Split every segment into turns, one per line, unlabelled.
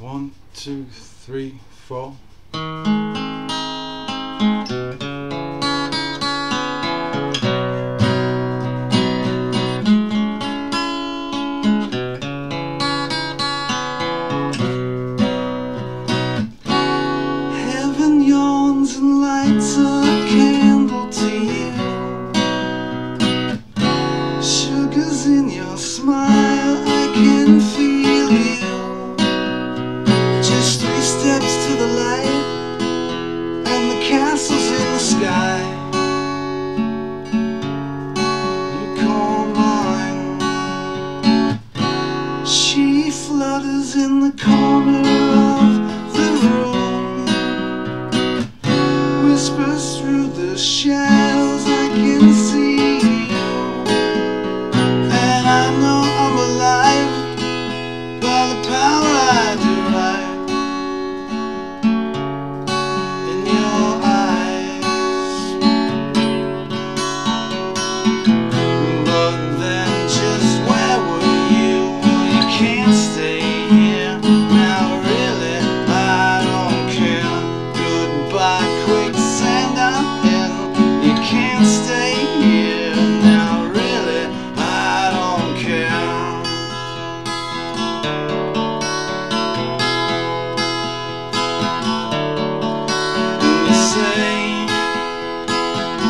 One, two, three, four. Heaven yawns and lights up. in the corner of the room. Whispers through the shadows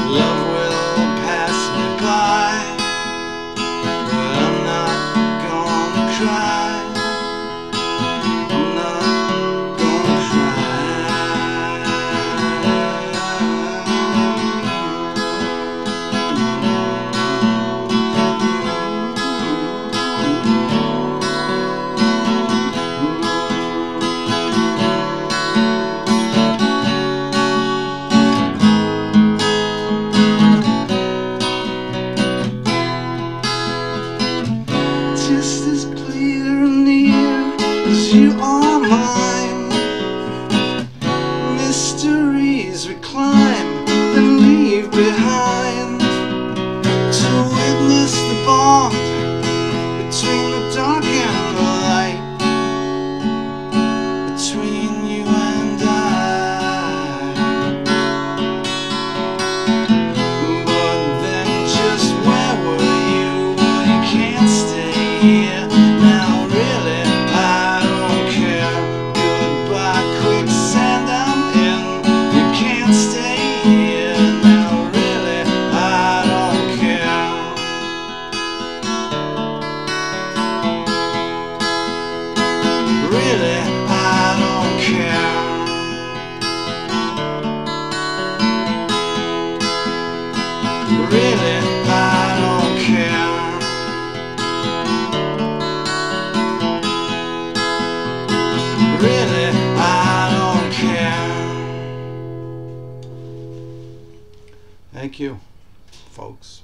love. really I don't care. Really I don't care. Really I don't care. Thank you folks.